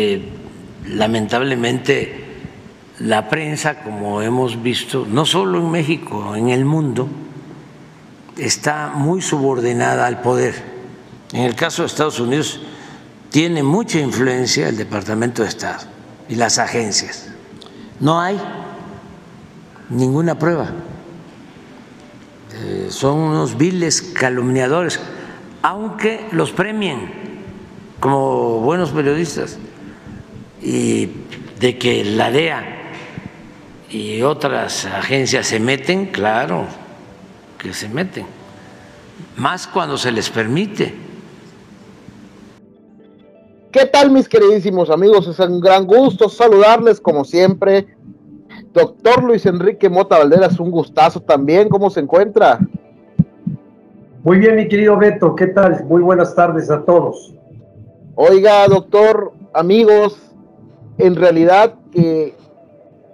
Eh, lamentablemente, la prensa, como hemos visto, no solo en México, en el mundo, está muy subordinada al poder. En el caso de Estados Unidos, tiene mucha influencia el Departamento de Estado y las agencias. No hay ninguna prueba. Eh, son unos viles calumniadores, aunque los premien como buenos periodistas y de que la DEA y otras agencias se meten, claro que se meten, más cuando se les permite. ¿Qué tal mis queridísimos amigos? Es un gran gusto saludarles como siempre. Doctor Luis Enrique Mota Valderas, un gustazo también. ¿Cómo se encuentra? Muy bien, mi querido Beto. ¿Qué tal? Muy buenas tardes a todos. Oiga, doctor, amigos, en realidad, ¿qué,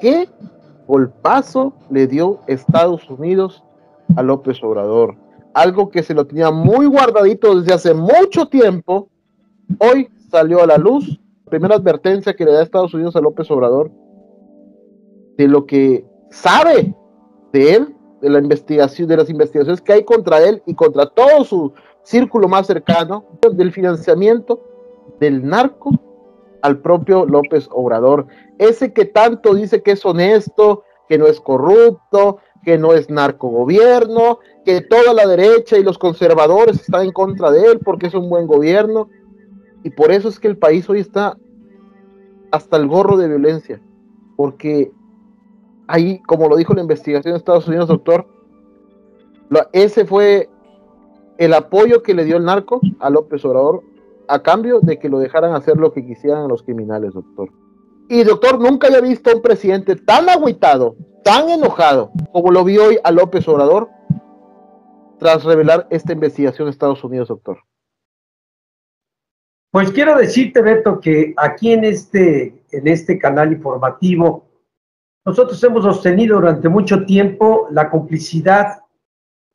qué golpazo le dio Estados Unidos a López Obrador? Algo que se lo tenía muy guardadito desde hace mucho tiempo, hoy salió a la luz. Primera advertencia que le da Estados Unidos a López Obrador de lo que sabe de él, de la investigación, de las investigaciones que hay contra él y contra todo su círculo más cercano, del financiamiento del narco al propio López Obrador. Ese que tanto dice que es honesto, que no es corrupto, que no es narcogobierno, que toda la derecha y los conservadores están en contra de él porque es un buen gobierno. Y por eso es que el país hoy está hasta el gorro de violencia. Porque ahí, como lo dijo la investigación de Estados Unidos, doctor, ese fue el apoyo que le dio el narco a López Obrador a cambio de que lo dejaran hacer lo que quisieran los criminales, doctor. Y doctor, nunca había visto a un presidente tan agüitado, tan enojado, como lo vi hoy a López Obrador, tras revelar esta investigación de Estados Unidos, doctor. Pues quiero decirte, Beto, que aquí en este, en este canal informativo, nosotros hemos sostenido durante mucho tiempo la complicidad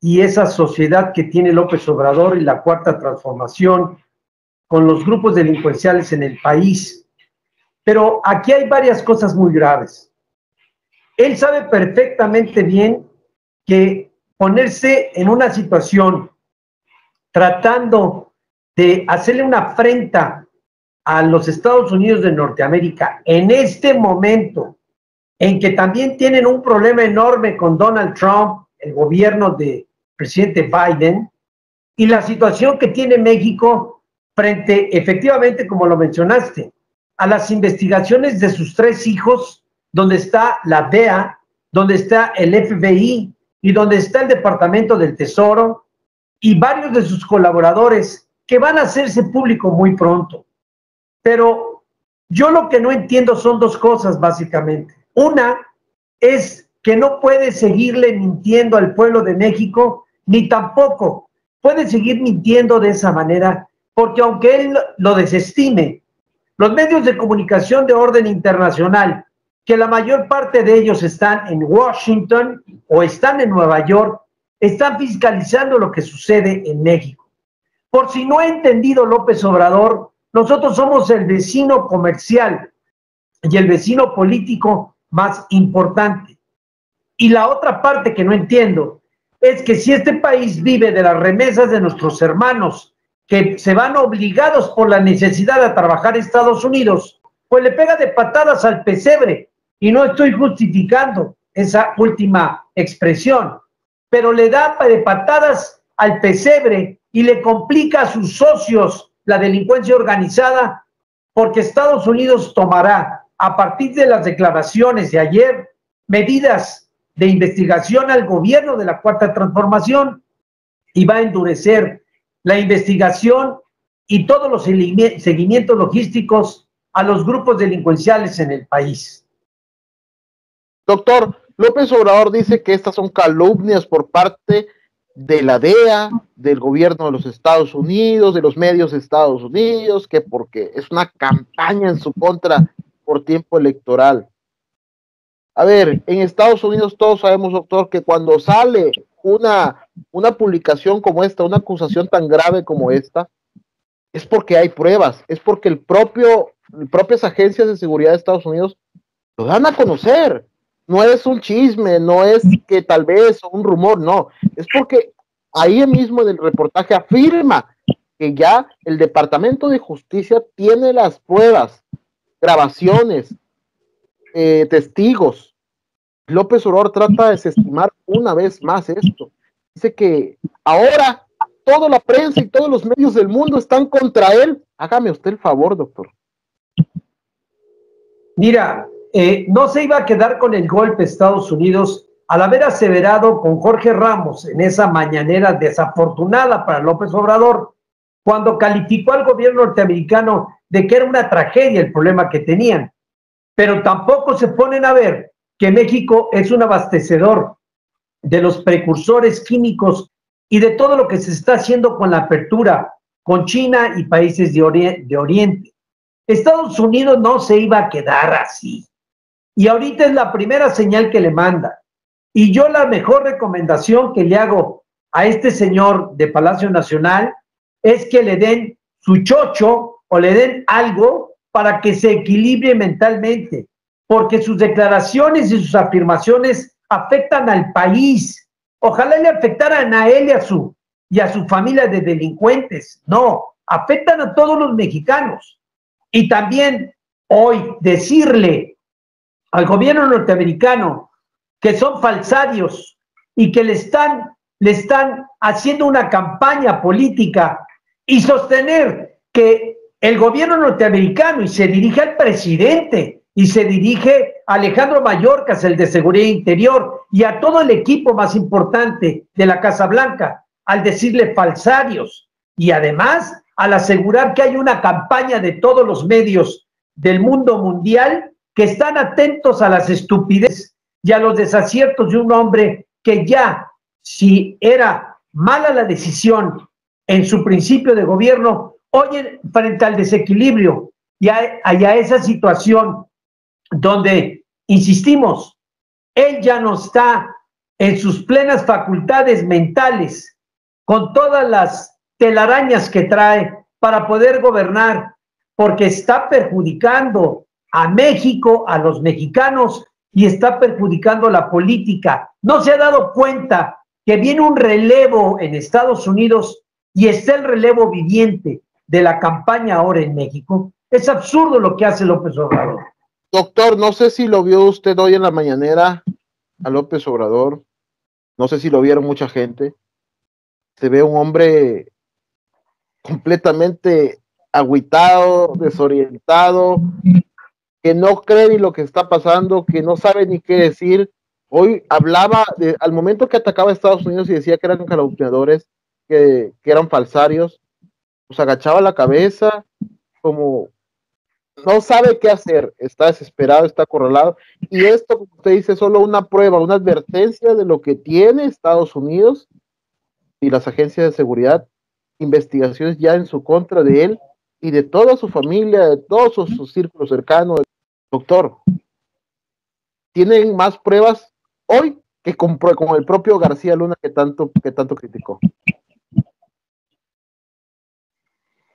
y esa sociedad que tiene López Obrador y la cuarta transformación con los grupos delincuenciales en el país. Pero aquí hay varias cosas muy graves. Él sabe perfectamente bien que ponerse en una situación tratando de hacerle una afrenta a los Estados Unidos de Norteamérica en este momento en que también tienen un problema enorme con Donald Trump, el gobierno de presidente Biden, y la situación que tiene México frente, efectivamente, como lo mencionaste, a las investigaciones de sus tres hijos, donde está la DEA, donde está el FBI y donde está el Departamento del Tesoro y varios de sus colaboradores que van a hacerse público muy pronto. Pero yo lo que no entiendo son dos cosas, básicamente. Una es que no puede seguirle mintiendo al pueblo de México, ni tampoco puede seguir mintiendo de esa manera porque aunque él lo desestime, los medios de comunicación de orden internacional, que la mayor parte de ellos están en Washington o están en Nueva York, están fiscalizando lo que sucede en México. Por si no ha entendido López Obrador, nosotros somos el vecino comercial y el vecino político más importante. Y la otra parte que no entiendo es que si este país vive de las remesas de nuestros hermanos que se van obligados por la necesidad a trabajar en Estados Unidos, pues le pega de patadas al pesebre. Y no estoy justificando esa última expresión, pero le da de patadas al pesebre y le complica a sus socios la delincuencia organizada, porque Estados Unidos tomará, a partir de las declaraciones de ayer, medidas de investigación al gobierno de la Cuarta Transformación y va a endurecer la investigación y todos los seguimientos logísticos a los grupos delincuenciales en el país. Doctor, López Obrador dice que estas son calumnias por parte de la DEA, del gobierno de los Estados Unidos, de los medios de Estados Unidos, que porque es una campaña en su contra por tiempo electoral. A ver, en Estados Unidos todos sabemos, doctor, que cuando sale una, una publicación como esta, una acusación tan grave como esta, es porque hay pruebas, es porque el propio propias agencias de seguridad de Estados Unidos lo dan a conocer. No es un chisme, no es que tal vez un rumor, no. Es porque ahí mismo en el reportaje afirma que ya el Departamento de Justicia tiene las pruebas, grabaciones, eh, testigos. López Obrador trata de desestimar una vez más esto. Dice que ahora toda la prensa y todos los medios del mundo están contra él. Hágame usted el favor, doctor. Mira, eh, no se iba a quedar con el golpe Estados Unidos al haber aseverado con Jorge Ramos en esa mañanera desafortunada para López Obrador, cuando calificó al gobierno norteamericano de que era una tragedia el problema que tenían. Pero tampoco se ponen a ver que México es un abastecedor de los precursores químicos y de todo lo que se está haciendo con la apertura con China y países de, Oriente. Estados Unidos no se iba a quedar así. Y ahorita es la primera señal que le manda. Y yo la mejor recomendación que le hago a este señor de Palacio Nacional es que le den su chocho o le den algo para que se equilibre mentalmente, porque sus declaraciones y sus afirmaciones afectan al país, Ojalá le afectaran a él y a su, y a su familia de delincuentes. No, afectan a todos los mexicanos. Y también hoy decirle al gobierno norteamericano que son falsarios y que le están, le están haciendo una campaña política y sostener que el gobierno norteamericano y se dirige al presidente y se dirige a Alejandro Mayorkas, el de Seguridad Interior, y a todo el equipo más importante de la Casa Blanca, al decirle falsarios y además al asegurar que hay una campaña de todos los medios del mundo mundial que están atentos a las estupideces y a los desaciertos de un hombre que ya, si era mala la decisión en su principio de gobierno, hoy frente al desequilibrio y a, a esa situación donde, insistimos, él ya no está en sus plenas facultades mentales, con todas las telarañas que trae para poder gobernar, porque está perjudicando a México, a los mexicanos, y está perjudicando la política. No se ha dado cuenta que viene un relevo en Estados Unidos y está el relevo viviente de la campaña ahora en México. Es absurdo lo que hace López Obrador. Doctor, no sé si lo vio usted hoy en la mañanera a López Obrador. No sé si lo vieron mucha gente. Se ve un hombre completamente agüitado, desorientado, que no cree ni lo que está pasando, que no sabe ni qué decir. Hoy hablaba, de, al momento que atacaba a Estados Unidos y decía que eran calumniadores, que, que eran falsarios, pues agachaba la cabeza como, no sabe qué hacer, está desesperado, está acorralado. Y esto, como usted dice, es solo una prueba, una advertencia de lo que tiene Estados Unidos y las agencias de seguridad, investigaciones ya en su contra de él y de toda su familia, de todos sus, círculos cercanos. Doctor, tienen más pruebas hoy que con, con el propio García Luna que tanto, que tanto criticó.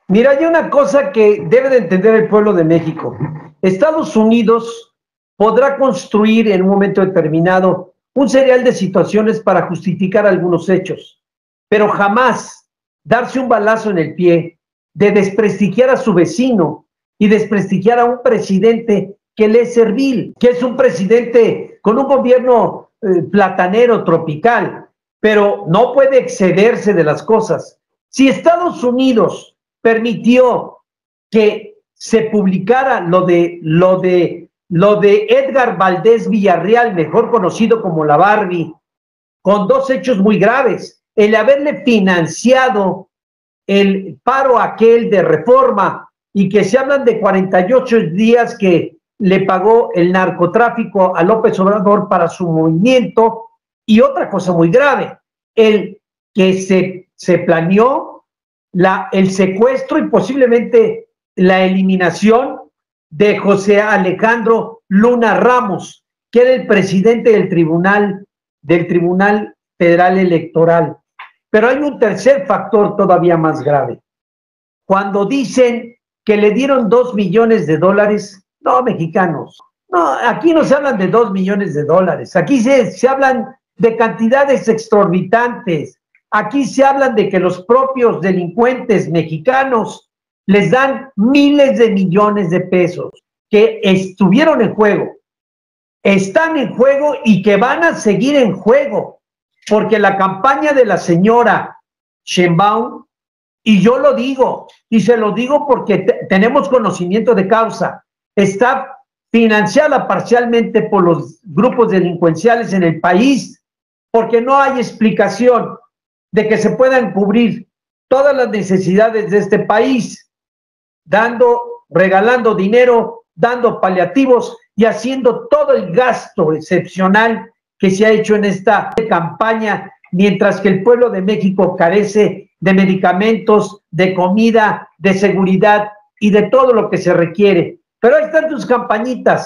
Mira, hay una cosa que debe de entender el pueblo de México. Estados Unidos podrá construir en un momento determinado un serial de situaciones para justificar algunos hechos, pero jamás darse un balazo en el pie de desprestigiar a su vecino y desprestigiar a un presidente que le es servil, que es un presidente con un gobierno eh, platanero tropical, pero no puede excederse de las cosas. Si Estados Unidos permitió que se publicara lo de, lo de, lo de Edgar Valdés Villarreal, mejor conocido como la Barbie, con dos hechos muy graves. El haberle financiado el paro aquel de reforma y que se hablan de 48 días que le pagó el narcotráfico a López Obrador para su movimiento y otra cosa muy grave, el que se, se planeó la, el secuestro y posiblemente la eliminación de José Alejandro Luna Ramos, que era el presidente del Tribunal, del Tribunal Federal Electoral. Pero hay un tercer factor todavía más grave. Cuando dicen que le dieron dos millones de dólares. No, mexicanos. No, aquí no se hablan de dos millones de dólares. Aquí se, se hablan de cantidades exorbitantes. Aquí se hablan de que los propios delincuentes mexicanos les dan miles de millones de pesos que estuvieron en juego, están en juego y que van a seguir en juego, porque la campaña de la señora Sheinbaum, y yo lo digo, y se lo digo porque tenemos conocimiento de causa, está financiada parcialmente por los grupos delincuenciales en el país, porque no hay explicación de que se puedan cubrir todas las necesidades de este país, dando, regalando dinero, dando paliativos y haciendo todo el gasto excepcional que se ha hecho en esta campaña, mientras que el pueblo de México carece de medicamentos, de comida, de seguridad y de todo lo que se requiere. Pero ahí están tus campañitas.